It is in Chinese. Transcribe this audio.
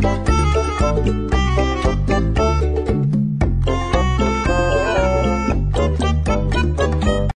嗯。